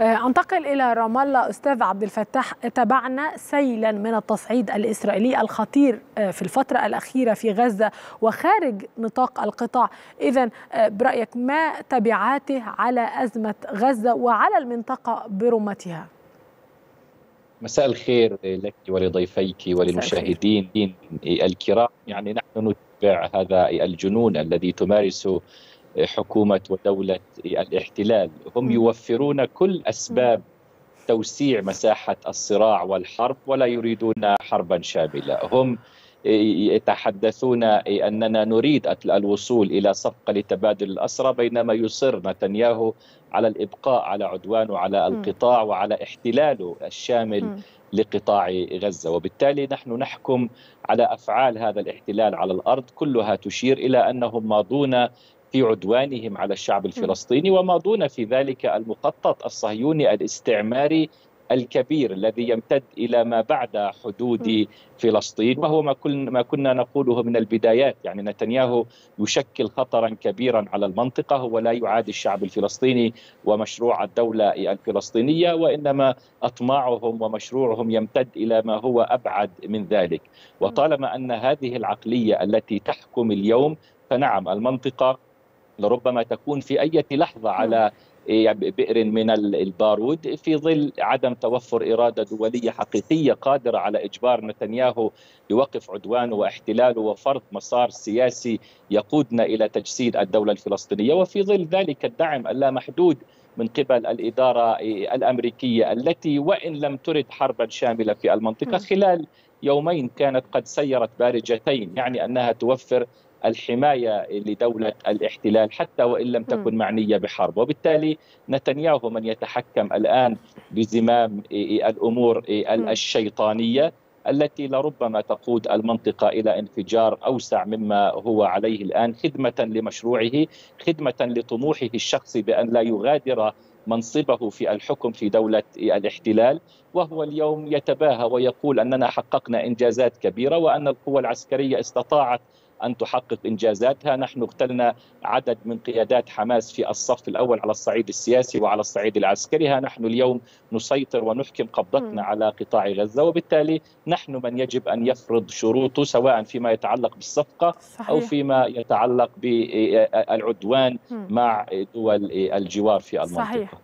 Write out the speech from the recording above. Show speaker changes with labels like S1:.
S1: أنتقل إلى رام الله. أستاذ عبد الفتاح تابعنا سيلا من التصعيد الإسرائيلي الخطير في الفترة الأخيرة في غزة وخارج نطاق القطاع. اذا برأيك ما تبعاته على أزمة غزة وعلى المنطقة برمتها؟
S2: مساء الخير لك ولضيفيك وللمشاهدين الكرام. يعني نحن نتبع هذا الجنون الذي تمارسه حكومة ودولة الاحتلال هم يوفرون كل أسباب توسيع مساحة الصراع والحرب ولا يريدون حربا شاملة. هم يتحدثون أننا نريد الوصول إلى صفقة لتبادل الأسرى بينما يصر نتنياهو على الإبقاء على عدوانه على القطاع وعلى احتلاله الشامل لقطاع غزة. وبالتالي نحن نحكم على أفعال هذا الاحتلال على الأرض كلها تشير إلى أنهم ماضون في عدوانهم على الشعب الفلسطيني وماضون في ذلك المخطط الصهيوني الاستعماري الكبير الذي يمتد إلى ما بعد حدود فلسطين وهو ما كنا ما كنا نقوله من البدايات. يعني نتنياهو يشكل خطرا كبيرا على المنطقة هو لا يعادي الشعب الفلسطيني ومشروع الدولة الفلسطينية وإنما أطماعهم ومشروعهم يمتد إلى ما هو أبعد من ذلك. وطالما أن هذه العقلية التي تحكم اليوم فنعم المنطقة لربما تكون في أي لحظة على بئر من البارود في ظل عدم توفر إرادة دولية حقيقية قادرة على إجبار نتنياهو بوقف عدوانه واحتلاله وفرض مسار سياسي يقودنا إلى تجسيد الدولة الفلسطينية. وفي ظل ذلك الدعم اللامحدود من قبل الإدارة الأمريكية التي وإن لم ترد حربا شاملة في المنطقة خلال يومين كانت قد سيرت بارجتين يعني أنها توفر الحماية لدولة الاحتلال حتى وإن لم تكن معنية بحرب. وبالتالي نتنياهو من يتحكم الآن بزمام الأمور الشيطانية التي لربما تقود المنطقة إلى انفجار أوسع مما هو عليه الآن خدمة لمشروعه خدمة لطموحه الشخصي بأن لا يغادر منصبه في الحكم في دولة الاحتلال وهو اليوم يتباهى ويقول أننا حققنا إنجازات كبيرة وأن القوى العسكرية استطاعت أن تحقق إنجازاتها، نحن اغتلنا عدد من قيادات حماس في الصف الأول على الصعيد السياسي وعلى الصعيد العسكري، ها نحن اليوم نسيطر ونحكم قبضتنا على قطاع غزة وبالتالي نحن من يجب أن يفرض شروطه سواء فيما يتعلق بالصفقة صحيح. أو فيما يتعلق بالعدوان مع دول الجوار في المنطقة. صحيح.